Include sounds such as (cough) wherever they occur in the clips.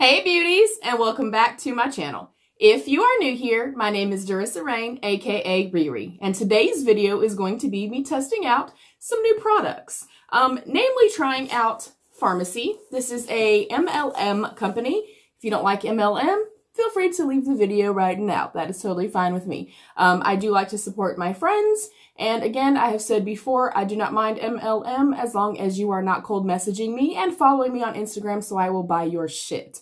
Hey beauties, and welcome back to my channel. If you are new here, my name is Derissa Raynne, aka Riri, and today's video is going to be me testing out some new products, um, namely trying out Farmasi. This is a MLM company. If you don't like MLM, feel free to leave the video right now. That is totally fine with me. Um, I do like to support my friends, and again, I have said before, I do not mind MLM as long as you are not cold messaging me and following me on Instagram so I will buy your shit.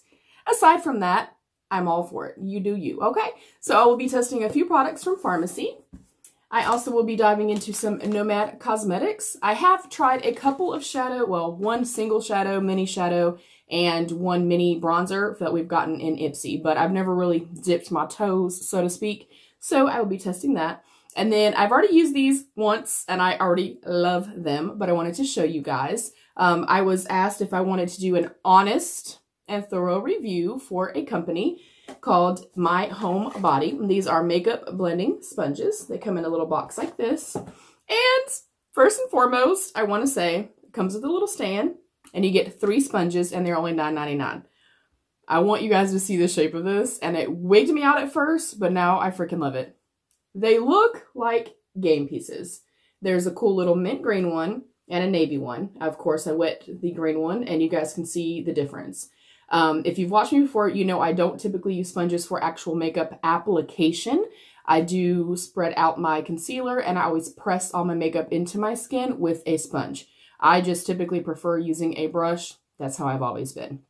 Aside from that, I'm all for it. You do you, okay? So I will be testing a few products from Farmasi. I also will be diving into some Nomad Cosmetics. I have tried a couple of shadow, well, one single shadow, mini shadow, and one mini bronzer that we've gotten in Ipsy, but I've never really dipped my toes, so to speak. So I will be testing that. And then I've already used these once and I already love them, but I wanted to show you guys. Um, I was asked if I wanted to do an honest and thorough review for a company called My Home Body. These are makeup blending sponges. They come in a little box like this. And first and foremost, I want to say it comes with a little stand and you get three sponges and they're only $9.99. I want you guys to see the shape of this and it wigged me out at first, but now I freaking love it. They look like game pieces. There's a cool little mint green one and a navy one. Of course, I wet the green one and you guys can see the difference. Um, if you've watched me before, you know I don't typically use sponges for actual makeup application. I do spread out my concealer and I always press all my makeup into my skin with a sponge. I just typically prefer using a brush. That's how I've always been.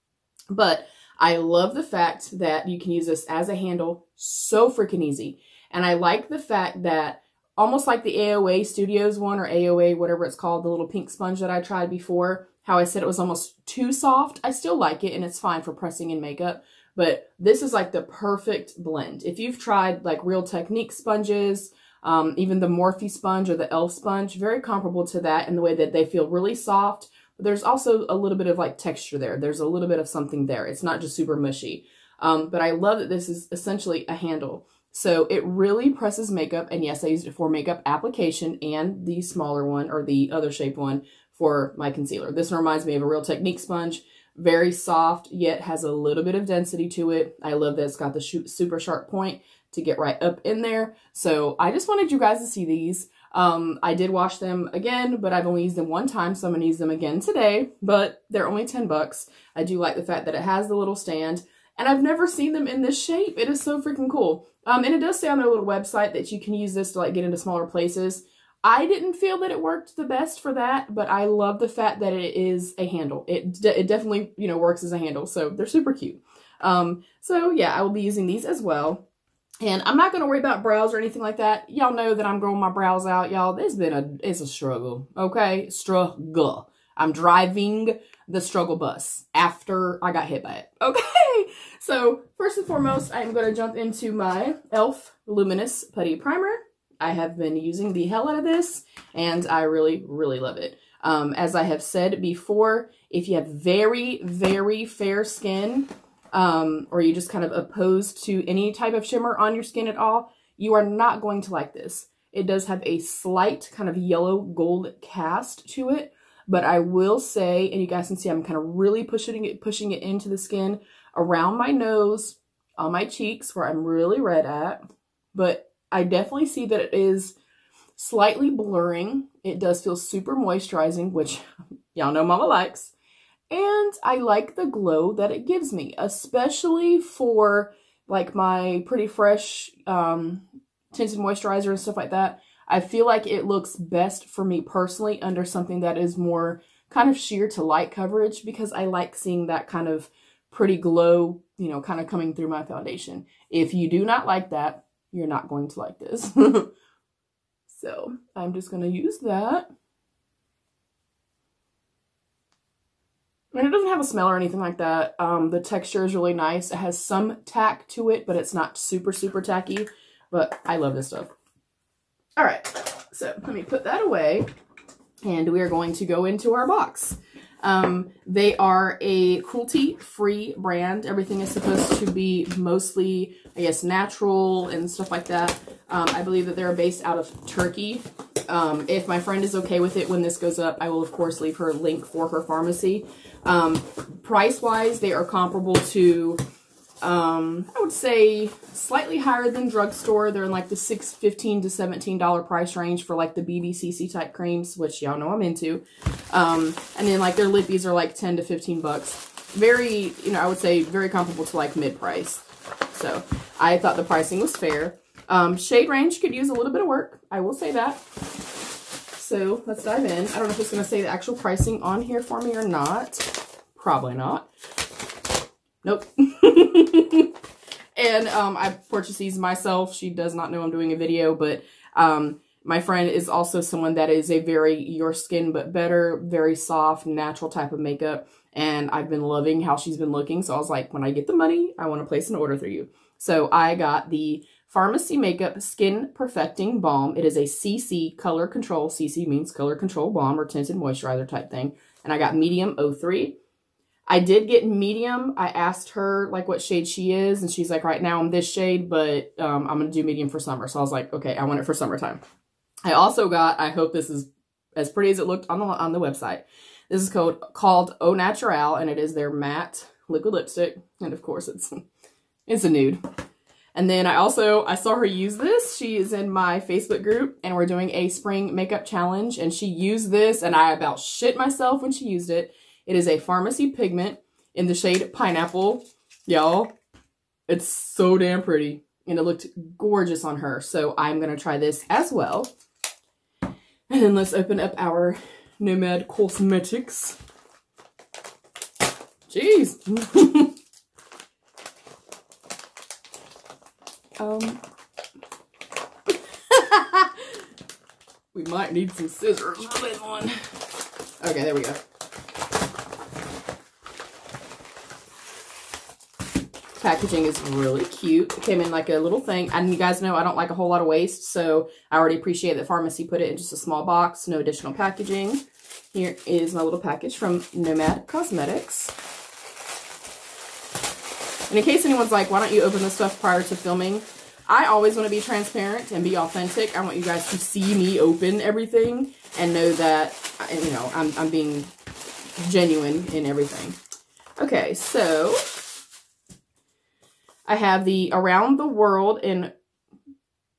But I love the fact that you can use this as a handle so freaking easy. And I like the fact that almost like the AOA Studios one or AOA, whatever it's called, the little pink sponge that I tried before, how I said it was almost too soft. I still like it and it's fine for pressing in makeup, but this is like the perfect blend. If you've tried like Real Technique sponges, um, even the Morphe sponge or the e.l.f. sponge, very comparable to that in the way that they feel really soft, but there's also a little bit of like texture there. There's a little bit of something there. It's not just super mushy. Um, but I love that this is essentially a handle. So it really presses makeup. And yes, I used it for makeup application and the smaller one or the other shaped one for my concealer. This one reminds me of a Real Technique sponge. Very soft, yet has a little bit of density to it. I love that it's got the super sharp point to get right up in there. So I just wanted you guys to see these. Um, I did wash them again, but I've only used them one time, so I'm gonna use them again today, but they're only 10 bucks. I do like the fact that it has the little stand, and I've never seen them in this shape. It is so freaking cool. Um, and it does say on their little website that you can use this to like get into smaller places. I didn't feel that it worked the best for that, but I love the fact that it is a handle. It, de it definitely, you know, works as a handle, so they're super cute. Um, so yeah, I will be using these as well. And I'm not going to worry about brows or anything like that. Y'all know that I'm growing my brows out, y'all. It's been a, it's a struggle, okay? Struggle. I'm driving the struggle bus after I got hit by it. (laughs) Okay, so first and foremost, I'm going to jump into my e.l.f. Luminous Putty Primer. I have been using the hell out of this, and I really, really love it. Um, as I have said before, if you have very, very fair skin, um, or you just kind of opposed to any type of shimmer on your skin at all, you are not going to like this. It does have a slight kind of yellow gold cast to it, but I will say, and you guys can see I'm kind of really pushing it, pushing it into the skin around my nose, on my cheeks where I'm really red at, but I definitely see that it is slightly blurring. It does feel super moisturizing, which (laughs) y'all know mama likes. And I like the glow that it gives me, especially for like my pretty fresh um, tinted moisturizer and stuff like that. I feel like it looks best for me personally under something that is more kind of sheer to light coverage because I like seeing that kind of pretty glow, you know, kind of coming through my foundation. If you do not like that, you're not going to like this. (laughs) so I'm just going to use that. And it doesn't have a smell or anything like that. Um, the texture is really nice. It has some tack to it, but it's not super, super tacky. But I love this stuff. All right, so let me put that away. And we are going to go into our box. Um, they are a cruelty-free brand. Everything is supposed to be mostly, I guess, natural and stuff like that. Um, I believe that they're based out of Turkey. Um, if my friend is okay with it when this goes up, I will, of course, leave her link for her Farmasi. Um, Price-wise, they are comparable to, um, I would say, slightly higher than drugstore. They're in like the six fifteen to $17 price range for like the BBCC type creams, which y'all know I'm into. Um, and then like their lippies are like 10 to 15 bucks. Very, you know, I would say very comparable to like mid-price. So I thought the pricing was fair. Um, shade range could use a little bit of work. I will say that. So let's dive in. I don't know if it's going to say the actual pricing on here for me or not. Probably not. Nope. (laughs) and um, I purchased these myself. She does not know I'm doing a video, but um, my friend is also someone that is a very your skin but better, very soft, natural type of makeup. And I've been loving how she's been looking. So I was like, when I get the money, I want to place an order through you. So I got the Farmasi Makeup Skin Perfecting Balm. It is a CC color control. CC means color control balm or tinted moisturizer type thing. And I got medium 03. I did get medium. I asked her like what shade she is. And she's like, right now I'm this shade, but um, I'm to do medium for summer. So I was like, okay, I want it for summertime. I also got, I hope this is as pretty as it looked on the, on the website. This is called, called Au Naturel, and it is their matte liquid lipstick. And of course, it's, (laughs) it's a nude. And then I also, I saw her use this. She is in my Facebook group and we're doing a spring makeup challenge and she used this and I about shit myself when she used it. It is a Farmasi pigment in the shade Pineapple. Y'all, it's so damn pretty and it looked gorgeous on her. So I'm going to try this as well. And then let's open up our Nomad Cosmetics. Jeez. (laughs) Um, (laughs) we might need some scissors for this one. Okay, there we go. Packaging is really cute. It came in like a little thing. And you guys know I don't like a whole lot of waste, so I already appreciate that Farmasi put it in just a small box, no additional packaging. Here is my little package from Nomad Cosmetics. And in case anyone's like, why don't you open this stuff prior to filming? I always want to be transparent and be authentic. I want you guys to see me open everything and know that, you know, I'm, I'm being genuine in everything. Okay, so I have the Around the World in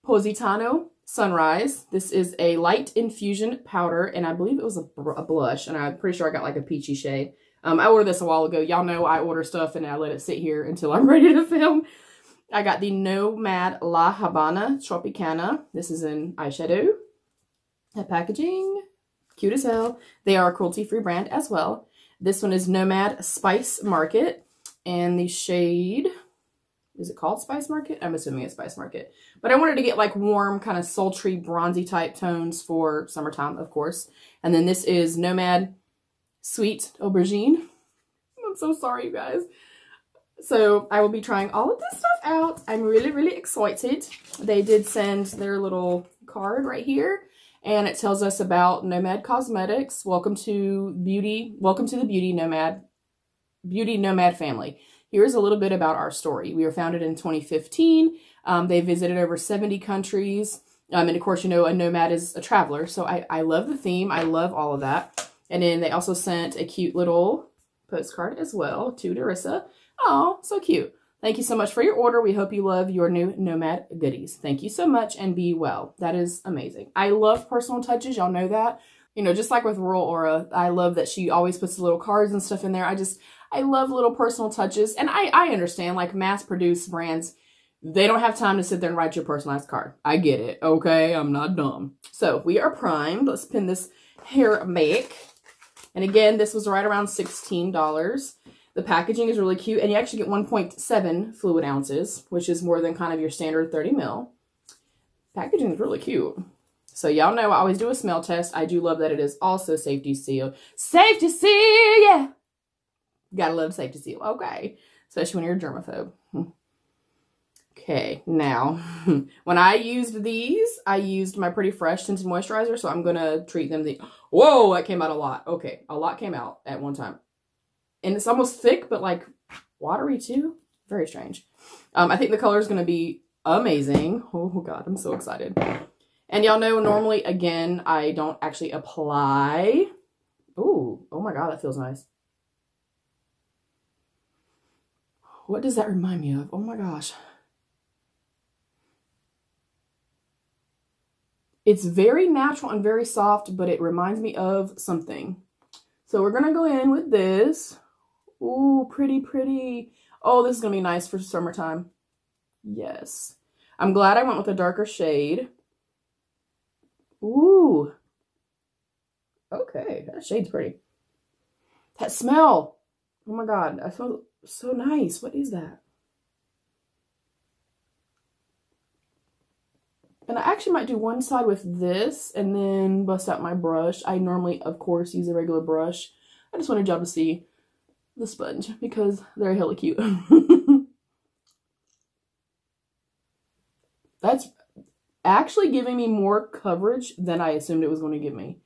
Positano Sunrise. This is a light infusion powder, and I believe it was a, a blush, and I'm pretty sure I got like a peachy shade. Um, I ordered this a while ago. Y'all know I order stuff and I let it sit here until I'm (laughs) ready to film. I got the Nomad La Habana Tropicana. This is in eyeshadow. That packaging, cute as hell. They are a cruelty-free brand as well. This one is Nomad Spice Market. And the shade, is it called Spice Market? I'm assuming it's Spice Market. But I wanted to get like warm, kind of sultry, bronzy type tones for summertime, of course. And then this is Nomad sweet aubergine. I'm so sorry, you guys. So I will be trying all of this stuff out. I'm really, really excited. They did send their little card right here. And it tells us about Nomad Cosmetics. Welcome to Beauty. Welcome to the Beauty Nomad, Beauty Nomad family. Here's a little bit about our story. We were founded in 2015. Um, they visited over 70 countries. Um, and of course, you know, a nomad is a traveler. So I, I love the theme. I love all of that. And then they also sent a cute little postcard as well to Derissa. Oh, so cute. Thank you so much for your order. We hope you love your new Nomad goodies. Thank you so much and be well. That is amazing. I love personal touches. Y'all know that. You know, just like with Rural Aura, I love that she always puts little cards and stuff in there. I just, I love little personal touches. And I, I understand, like mass-produced brands, they don't have time to sit there and write your personalized card. I get it, okay? I'm not dumb. So, we are primed. Let's pin this hair make. And again, this was right around $16. The packaging is really cute, and you actually get 1.7 fluid ounces, which is more than kind of your standard 30 mil. Packaging is really cute. So y'all know I always do a smell test. I do love that it is also safety seal. Safety seal, yeah. Gotta love safety seal. Okay. Especially when you're a germaphobe. Okay, now, (laughs) when I used these, I used my Pretty Fresh Tinted Moisturizer, so I'm going to treat them the... (gasps) Whoa, that came out a lot. Okay, a lot came out at one time. And it's almost thick, but like watery too. Very strange. Um, I think the color is going to be amazing. Oh, God, I'm so excited. And y'all know normally, again, I don't actually apply. Ooh, oh my god, that feels nice. What does that remind me of? Oh my gosh. It's very natural and very soft, but it reminds me of something. So we're going to go in with this. Ooh, pretty, pretty. Oh, this is going to be nice for summertime. Yes. I'm glad I went with a darker shade. Ooh. Okay, that shade's pretty. That smell. Oh my god, I smell so nice. What is that? And I actually might do one side with this and then bust out my brush. I normally, of course, use a regular brush. I just wanted y'all to see the sponge because they're hella cute. (laughs) That's actually giving me more coverage than I assumed it was going to give me,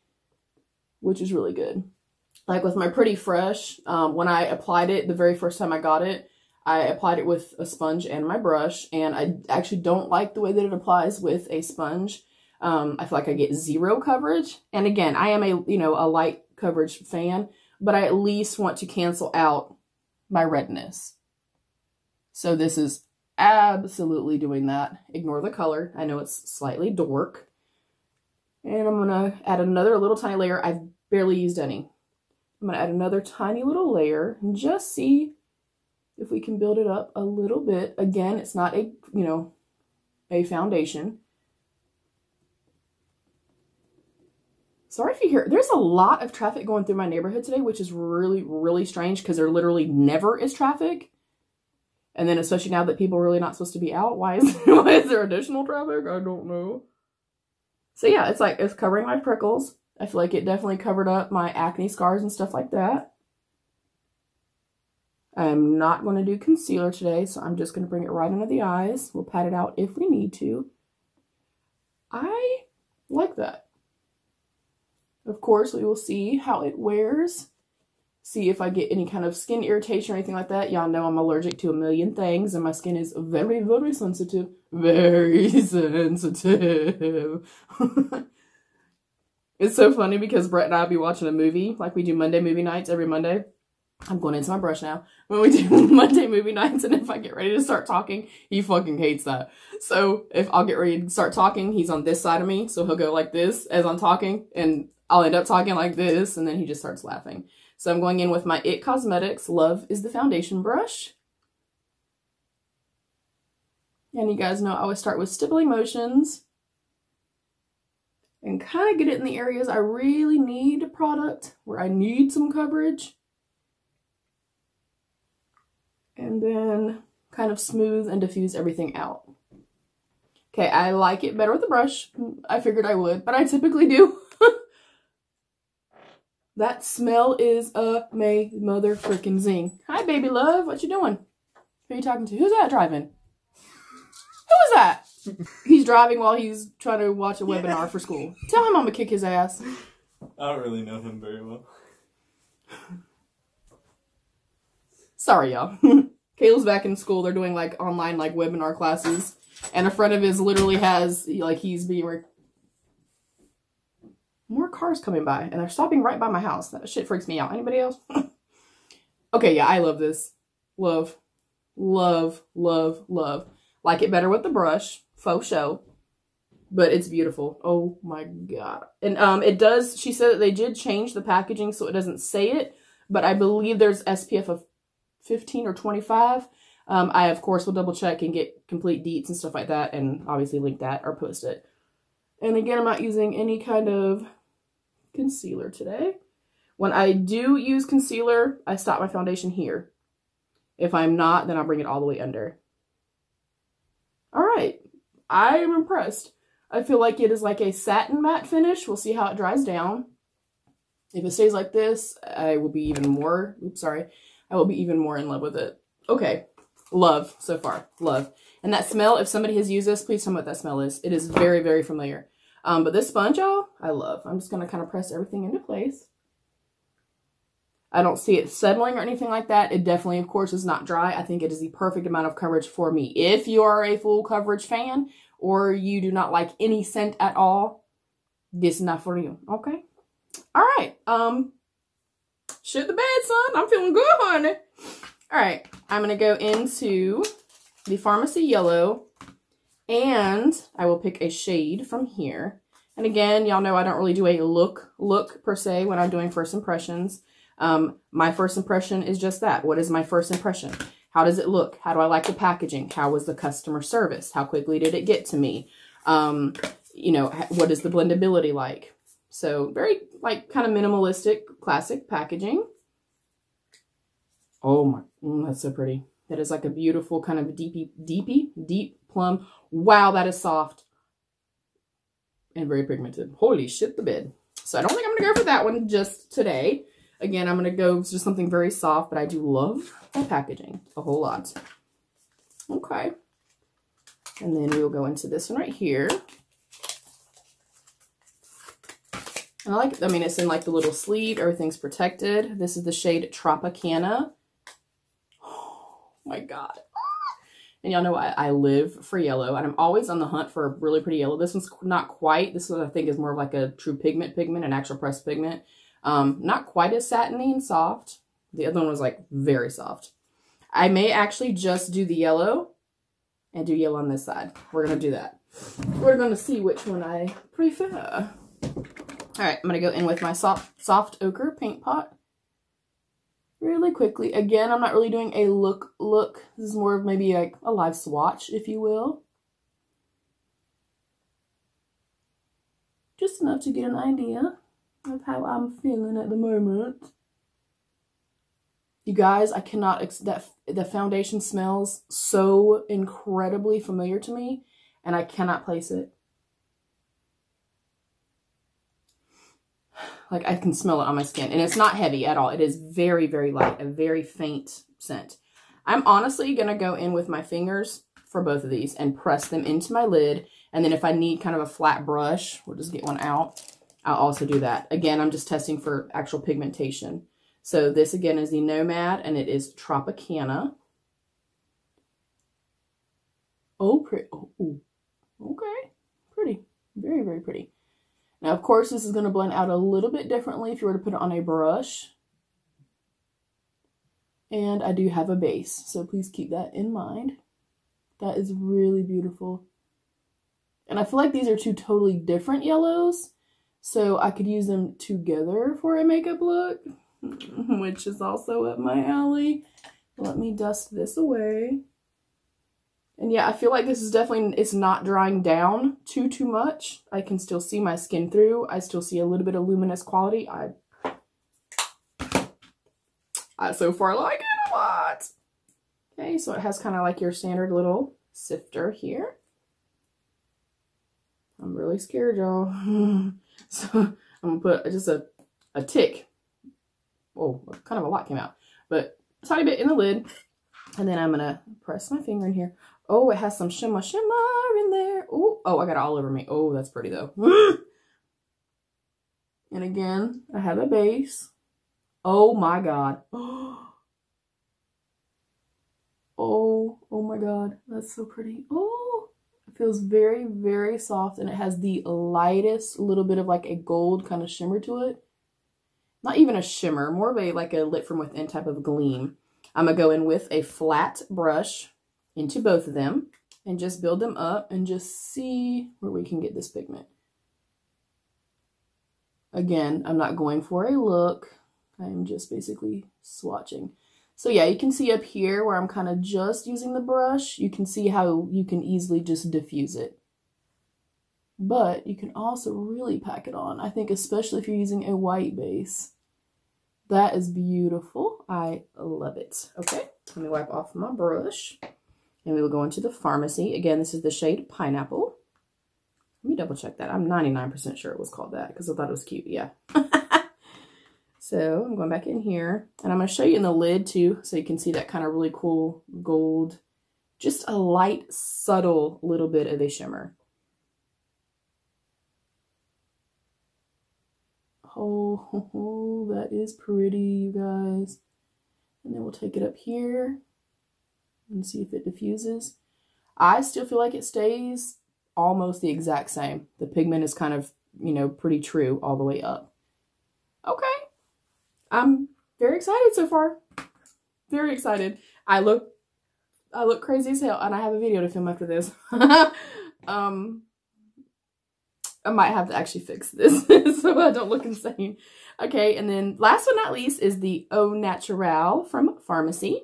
which is really good. Like with my Pretty Fresh, um, when I applied it the very first time I got it, I applied it with a sponge and my brush, and I actually don't like the way that it applies with a sponge. Um, I feel like I get zero coverage. And again, I am a, you know, a light coverage fan, but I at least want to cancel out my redness. So this is absolutely doing that. Ignore the color. I know it's slightly dark. And I'm going to add another little tiny layer. I've barely used any. I'm going to add another tiny little layer and just see if we can build it up a little bit. Again, it's not a, you know, a foundation. Sorry if you hear, there's a lot of traffic going through my neighborhood today, which is really, really strange because there literally never is traffic. And then especially now that people are really not supposed to be out, why is, (laughs) why is there additional traffic? I don't know. So yeah, it's like, it's covering my prickles. I feel like it definitely covered up my acne scars and stuff like that. I'm not going to do concealer today, so I'm just going to bring it right under the eyes. We'll pat it out if we need to. I like that. Of course, we will see how it wears. See if I get any kind of skin irritation or anything like that. Y'all know I'm allergic to a million things, and my skin is very, very sensitive. Very (laughs) sensitive. (laughs) it's so funny because Brett and I be watching a movie, like we do Monday movie nights every Monday I'm going into my brush now. When we do (laughs) Monday movie nights and if I get ready to start talking, he fucking hates that. So if I'll get ready to start talking, he's on this side of me. So he'll go like this as I'm talking and I'll end up talking like this and then he just starts laughing. So I'm going in with my IT Cosmetics Love is the Foundation brush. And you guys know I always start with stippling motions and kind of get it in the areas I really need a product, where I need some coverage and then kind of smooth and diffuse everything out. Okay, I like it better with a brush. I figured I would, but I typically do. (laughs) that smell is a may mother freaking zing. Hi, baby love. What you doing? Who are you talking to? Who's that driving? Who is that? He's driving while he's trying to watch a webinar yeah. for school. Tell him I'm gonna kick his ass. I don't really know him very well. Sorry, y'all. (laughs) Kayla's back in school. They're doing like online like webinar classes, and a friend of his literally has like he's being like more cars coming by, and they're stopping right by my house. That shit freaks me out. Anybody else? (laughs) okay, yeah, I love this. Love, love, love, love. Like it better with the brush, faux show, but it's beautiful. Oh my god! And um, it does. She said that they did change the packaging so it doesn't say it, but I believe there's SPF of 15 or 25. Um, I, of course, will double check and get complete deets and stuff like that and obviously link that or post it. And again, I'm not using any kind of concealer today. When I do use concealer, I stop my foundation here. If I'm not, then I'll bring it all the way under. All right, I am impressed. I feel like it is like a satin matte finish. We'll see how it dries down. If it stays like this, I will be even more, oops, sorry, I will be even more in love with it. Okay, love so far, love. And that smell, if somebody has used this, please tell me what that smell is. It is very, very familiar. Um, but this sponge, y'all, I love. I'm just going to kind of press everything into place. I don't see it settling or anything like that. It definitely, of course, is not dry. I think it is the perfect amount of coverage for me. If you are a full coverage fan or you do not like any scent at all, this is not for you. Okay. All right. Um, shit the bed, son. I'm feeling good, honey. All right. I'm going to go into the Farmasi Yellow and I will pick a shade from here. And again, y'all know I don't really do a look look per se when I'm doing first impressions. Um, my first impression is just that. What is my first impression? How does it look? How do I like the packaging? How was the customer service? How quickly did it get to me? Um, you know, what is the blendability like? So very like kind of minimalistic, classic packaging. Oh my, mm, that's so pretty. That is like a beautiful kind of deepy, deepy, deep plum. Wow, that is soft and very pigmented. Holy shit, the bed. So I don't think I'm to go for that one just today. Again, I'm going to go just something very soft, but I do love the packaging a whole lot. Okay. And then we'll go into this one right here. I like, I mean, it's in like the little sleeve. Everything's protected. This is the shade Tropicana Oh my God. And y'all know I, I live for yellow, and I'm always on the hunt for a really pretty yellow. This one's not quite. This one I think is more of like a true pigment pigment, an actual pressed pigment. Um, not quite as satiny and soft. The other one was like very soft. I may actually just do the yellow and do yellow on this side. We're going to do that. We're going to see which one I prefer. All right, I'm going to go in with my soft, soft ochre paint pot really quickly. Again, I'm not really doing a look look. This is more of maybe like a live swatch, if you will. Just enough to get an idea of how I'm feeling at the moment. You guys, I cannot, that the foundation smells so incredibly familiar to me, and I cannot place it. Like I can smell it on my skin. And it's not heavy at all. It is very, very light. A very faint scent. I'm honestly going to go in with my fingers for both of these and press them into my lid. And then if I need kind of a flat brush, we'll just get one out. I'll also do that. Again, I'm just testing for actual pigmentation. So this again is the Nomad and it is Tropicana. Oh, pretty. Oh, okay. Pretty. Very, very pretty. Now, of course, this is going to blend out a little bit differently if you were to put it on a brush. And I do have a base, so please keep that in mind. That is really beautiful. And I feel like these are two totally different yellows, so I could use them together for a makeup look, (laughs) which is also up my alley. Let me dust this away. And yeah, I feel like this is definitely, it's not drying down too, too much. I can still see my skin through. I still see a little bit of luminous quality. I, I so far like it a lot. Okay, so it has kind of like your standard little sifter here. I'm really scared, y'all. (laughs) (laughs) so I'm gonna put just a, a tick. Oh, kind of a lot came out. But a tiny bit in the lid. And then I'm gonna press my finger in here. Oh, it has some shimmer shimmer in there. Oh, oh, I got it all over me. Oh, that's pretty though. (gasps) and again, I have a base. Oh my God. (gasps) Oh, oh my God. That's so pretty. Oh, feels very, very soft and it has the lightest little bit of like a gold kind of shimmer to it. Not even a shimmer, more of a like a lit from within type of gleam. I'm going to go in with a flat brush into both of them and just build them up and just see where we can get this pigment. Again, I'm not going for a look. I'm just basically swatching. So yeah, you can see up here where I'm kind of just using the brush, you can see how you can easily just diffuse it. But you can also really pack it on. I think especially if you're using a white base. That is beautiful. I love it. Okay, let me wipe off my brush. And we will go into the Farmasi. Again, this is the shade Pineapple. Let me double check that. I'm 99% sure it was called that because I thought it was cute. Yeah. (laughs) so I'm going back in here. And I'm going to show you in the lid too so you can see that kind of really cool gold. Just a light, subtle little bit of a shimmer. Oh, (laughs) that is pretty, you guys. And then we'll take it up here and see if it diffuses. I still feel like it stays almost the exact same. The pigment is kind of, you know, pretty true all the way up. Okay. I'm very excited so far. Very excited. I look I look crazy as hell and I have a video to film after this. (laughs) um I might have to actually fix this (laughs) so I don't look insane. Okay, and then last but not least is the Au Naturel from Farmasi.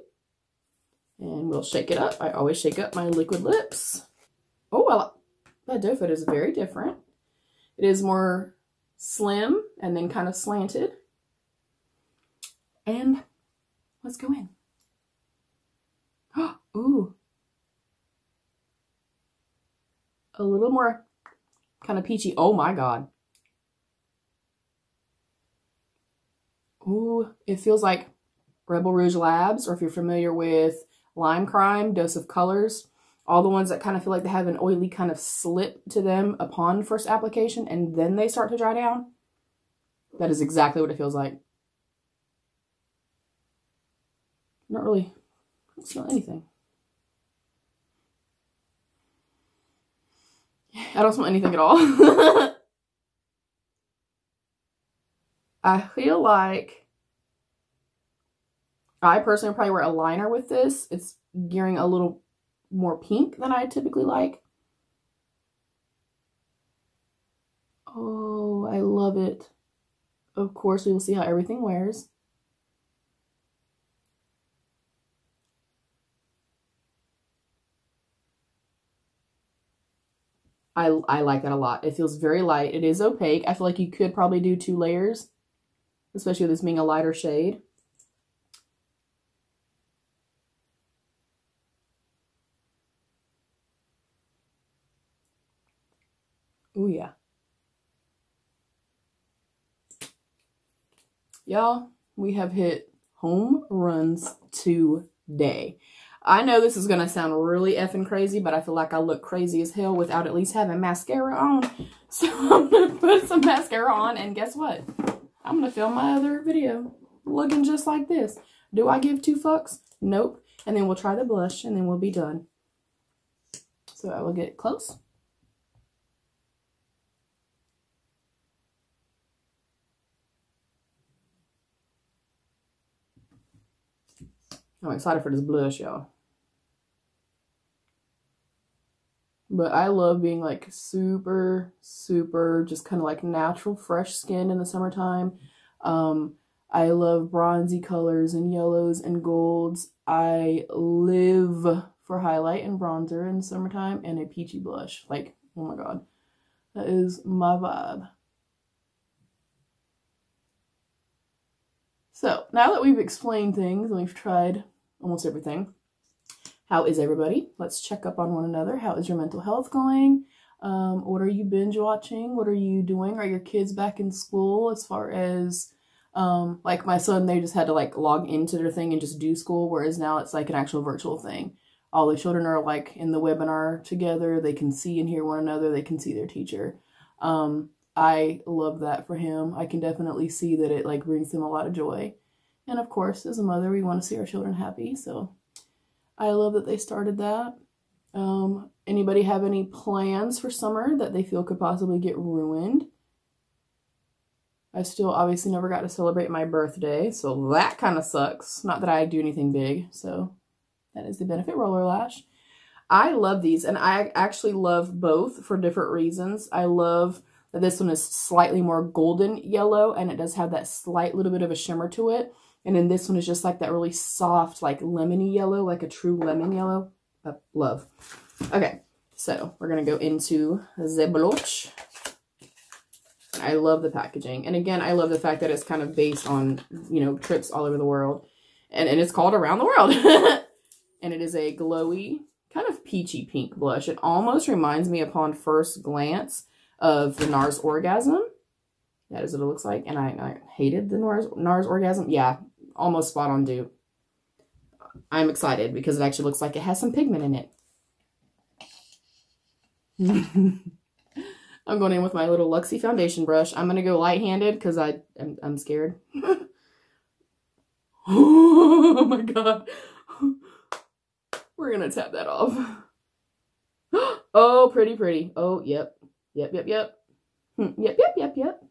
And we'll shake it up. I always shake up my liquid lips. Oh, well, that doe foot is very different. It is more slim and then kind of slanted. And let's go in. (gasps) Ooh. A little more kind of peachy. Oh my god. Ooh, it feels like Rebel Rouge Labs, or if you're familiar with Lime Crime, Dose of Colors, all the ones that kind of feel like they have an oily kind of slip to them upon first application and then they start to dry down. That is exactly what it feels like. Not really, I don't smell anything. I don't smell anything at all. (laughs) I feel like I personally probably wear a liner with this. It's gearing a little more pink than I typically like. Oh, I love it. Of course, we will see how everything wears. I, I like that a lot. It feels very light. It is opaque. I feel like you could probably do two layers, especially with this being a lighter shade. Oh, yeah. Y'all, we have hit home runs today. I know this is going to sound really effing crazy, but I feel like I look crazy as hell without at least having mascara on. (laughs) So I'm going to put some mascara on, and guess what? I'm going to film my other video looking just like this. Do I give two fucks? Nope. And then we'll try the blush, and then we'll be done. So I will get close. I'm excited for this blush, y'all. But I love being like super, super, just kind of like natural, fresh skin in the summertime. Um, I love bronzy colors and yellows and golds. I live for highlight and bronzer in summertime and a peachy blush. Like, oh my god. That is my vibe. So, now that we've explained things and we've tried almost everything, how is everybody? Let's check up on one another. How is your mental health going? Um, what are you binge watching? What are you doing? Are your kids back in school as far as um, like my son, they just had to like log into their thing and just do school, whereas now it's like an actual virtual thing. All the children are like in the webinar together. They can see and hear one another. They can see their teacher. Um, I love that for him. I can definitely see that it like brings him a lot of joy. And of course, as a mother, we want to see our children happy. So I love that they started that. Um, anybody have any plans for summer that they feel could possibly get ruined? I still obviously never got to celebrate my birthday, so that kind of sucks. Not that I do anything big, so that is the benefit roller lash. I love these, and I actually love both for different reasons. I love that this one is slightly more golden yellow, and it does have that slight little bit of a shimmer to it. And then this one is just like that really soft, like lemony yellow, like a true lemon yellow. I love. Okay, so we're going to go into the blush. I love the packaging. And again, I love the fact that it's kind of based on, you know, trips all over the world. And, and it's called Around the World. (laughs) and it is a glowy, kind of peachy pink blush. It almost reminds me upon first glance of the NARS Orgasm. That is what it looks like. And I, I hated the NARS, NARS Orgasm. Yeah, almost spot on dupe. I'm excited because it actually looks like it has some pigment in it. (laughs) I'm going in with my little Luxie foundation brush. I'm going to go light-handed because I'm, I'm scared. (laughs) oh my god. We're going to tap that off. (gasps) oh, pretty, pretty. Oh, yep. Yep, yep, yep. Hmm, yep, yep, yep, yep.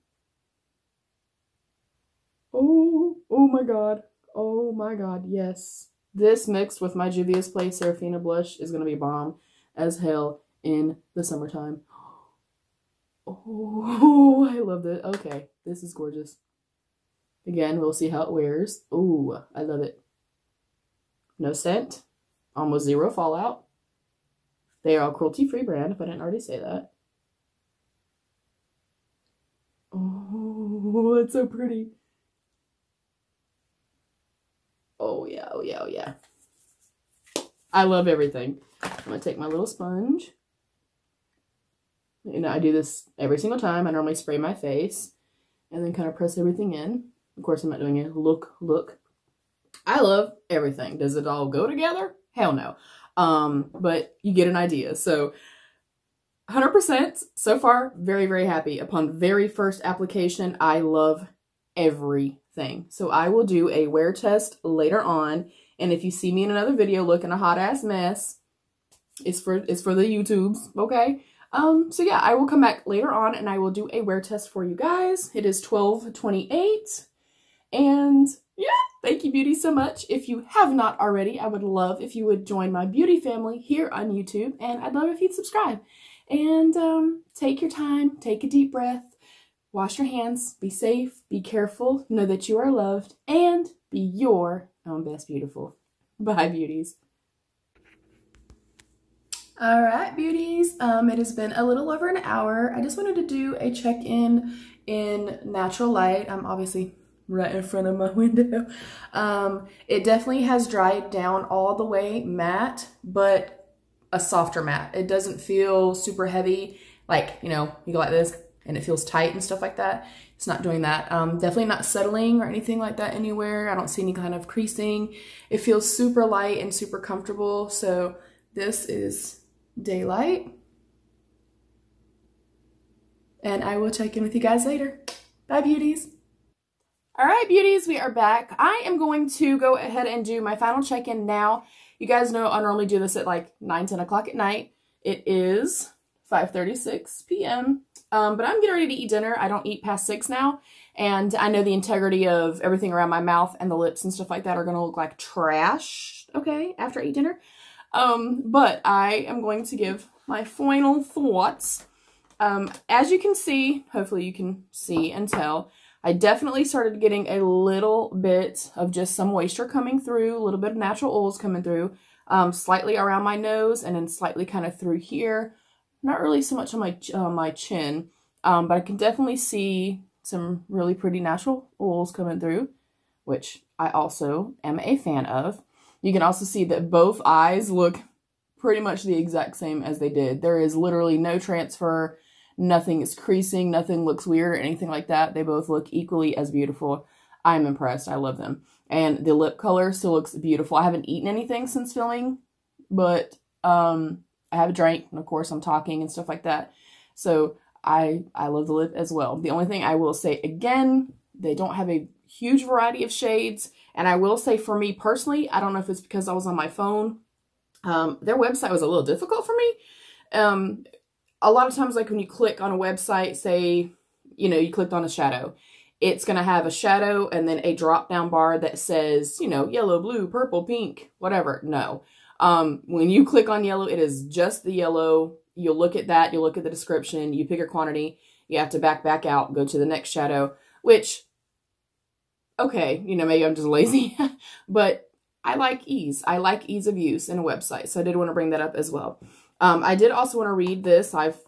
Oh, oh my god. Oh my god, yes. This mixed with my Juvia's Place Seraphina blush is going to be bomb as hell in the summertime. (gasps) Oh, I love it. Okay, this is gorgeous. Again, we'll see how it wears. Ooh, I love it. No scent. Almost zero fallout. They are a cruelty-free brand, if I didn't already say that. Oh, it's so pretty. Oh, yeah. I love everything. I'm to take my little sponge. You know, I do this every single time. I normally spray my face and then kind of press everything in. Of course, I'm not doing it. Look, look. I love everything. Does it all go together? Hell no. Um, but you get an idea. So 100% so far, very, very happy. Upon very first application, I love everything. So I will do a wear test later on. And if you see me in another video looking a hot ass mess, it's for, it's for the YouTubes, okay? Um, so yeah, I will come back later on and I will do a wear test for you guys. It is 1228. And yeah, thank you beauty so much. If you have not already, I would love if you would join my beauty family here on YouTube. And I'd love if you'd subscribe. And um, take your time, take a deep breath, wash your hands, be safe, be careful, know that you are loved, and be your best beautiful. Bye, beauties. All right, beauties. Um, it has been a little over an hour. I just wanted to do a check-in in natural light. I'm obviously right in front of my (laughs) window. Um, it definitely has dried down all the way matte, but a softer matte. It doesn't feel super heavy. Like, you know, you go like this and it feels tight and stuff like that. It's not doing that. Um, definitely not settling or anything like that anywhere. I don't see any kind of creasing. It feels super light and super comfortable. So this is daylight. And I will check in with you guys later. Bye, beauties. All right, beauties, we are back. I am going to go ahead and do my final check-in now. You guys know I normally do this at like 9, 10 o'clock at night. It is 5.36 p.m. Um, but I'm getting ready to eat dinner. I don't eat past 6 now. And I know the integrity of everything around my mouth and the lips and stuff like that are going to look like trash, okay, after I eat dinner. Um, but I am going to give my final thoughts. Um, as you can see, hopefully you can see and tell, I definitely started getting a little bit of just some moisture coming through, a little bit of natural oils coming through, um, slightly around my nose and then slightly kind of through here. Not really so much on my, uh, my chin, um, but I can definitely see some really pretty natural oils coming through, which I also am a fan of. You can also see that both eyes look pretty much the exact same as they did. There is literally no transfer, nothing is creasing, nothing looks weird or anything like that. They both look equally as beautiful. I'm impressed. I love them. And the lip color still looks beautiful. I haven't eaten anything since filming, but um, I have a drink, and of course I'm talking and stuff like that. So I I love the lip as well. The only thing I will say again, they don't have a huge variety of shades. And I will say for me personally, I don't know if it's because I was on my phone, um, their website was a little difficult for me. Um, a lot of times, like when you click on a website, say, you know, you clicked on a shadow, it's going to have a shadow and then a drop down bar that says, you know, yellow, blue, purple, pink, whatever. No. Um, when you click on yellow, it is just the yellow. You'll look at that. You'll look at the description. You pick your quantity. You have to back back out, go to the next shadow, which okay, you know, maybe I'm just lazy, (laughs) but I like ease. I like ease of use in a website. So I did want to bring that up as well. Um, I did also want to read this. I've,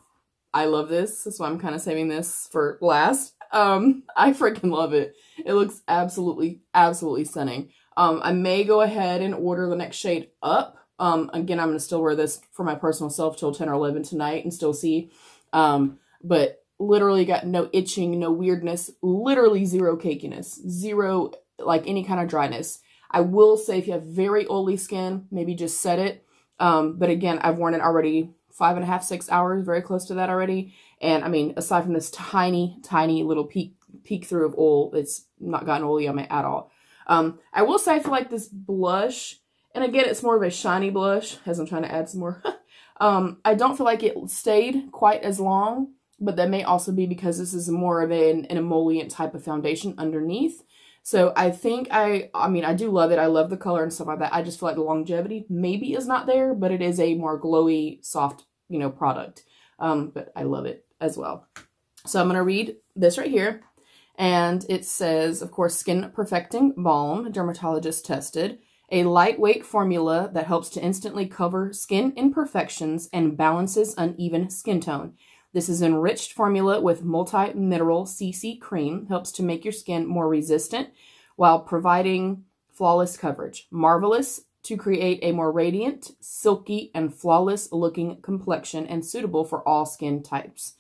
I love this. So I'm kind of saving this for last. Um, (laughs) I freaking love it. It looks absolutely, absolutely stunning. Um, I may go ahead and order the next shade up. Um, again, I'm going to still wear this for my personal self till 10 or 11 tonight and still see. Um, but literally got no itching, no weirdness, literally zero cakiness, zero like any kind of dryness. I will say if you have very oily skin, maybe just set it. Um, but again, I've worn it already five and a half, six hours, very close to that already. And I mean, aside from this tiny, tiny little peek peek through of oil, it's not gotten oily on me at all. Um, I will say I feel like this blush, and again, it's more of a shiny blush, as I'm trying to add some more. (laughs) um, I don't feel like it stayed quite as long, but that may also be because this is more of an, an emollient type of foundation underneath. So I think I, I mean, I do love it. I love the color and stuff like that. I just feel like the longevity maybe is not there, but it is a more glowy, soft, you know, product. Um, but I love it as well. So I'm going to read this right here. And it says, of course, Skin Perfecting Balm, dermatologist tested. A lightweight formula that helps to instantly cover skin imperfections and balances uneven skin tone. This is an enriched formula with multi-mineral CC cream, helps to make your skin more resistant while providing flawless coverage. Marvelous to create a more radiant, silky, and flawless looking complexion and suitable for all skin types.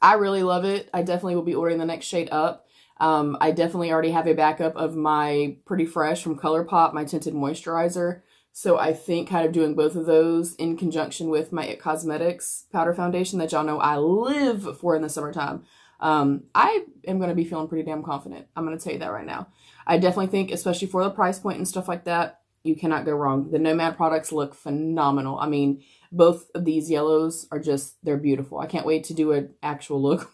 I really love it. I definitely will be ordering the next shade up. Um, I definitely already have a backup of my Pretty Fresh from ColourPop, my tinted moisturizer. So I think kind of doing both of those in conjunction with my It Cosmetics powder foundation that y'all know I live for in the summertime. Um, I am going to be feeling pretty damn confident. I'm going to tell you that right now. I definitely think, especially for the price point and stuff like that, you cannot go wrong. The Nomad products look phenomenal. I mean, both of these yellows are just, they're beautiful. I can't wait to do an actual look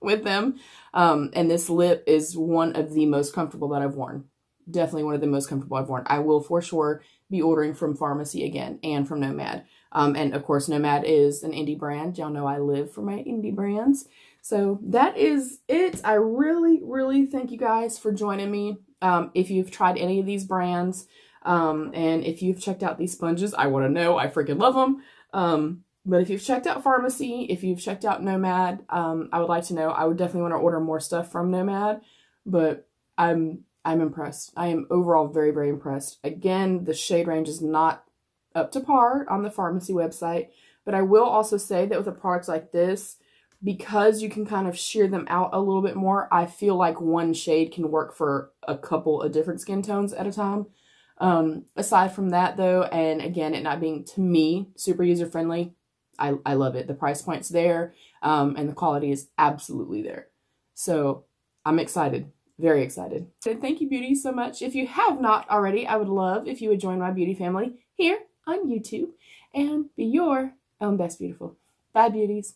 with them. Um, and this lip is one of the most comfortable that I've worn. Definitely one of the most comfortable I've worn. I will for sure be ordering from Farmasi again and from Nomad. Um, and of course, Nomad is an indie brand. Y'all know I live for my indie brands. So that is it. I really, really thank you guys for joining me. Um, if you've tried any of these brands um, and if you've checked out these sponges, I want to know. I freaking love them. Um, but if you've checked out Farmasi, if you've checked out Nomad, um, I would like to know. I would definitely want to order more stuff from Nomad, but I'm I'm impressed. I am overall very, very impressed. Again, the shade range is not up to par on the Farmasi website, but I will also say that with a product like this, because you can kind of sheer them out a little bit more, I feel like one shade can work for a couple of different skin tones at a time. Um, aside from that though, and again, it not being, to me, super user-friendly, I, I love it. The price point's there, um, and the quality is absolutely there. So I'm excited. Very excited. And thank you, beauty, so much. If you have not already, I would love if you would join my beauty family here on YouTube and be your own best beautiful. Bye, beauties.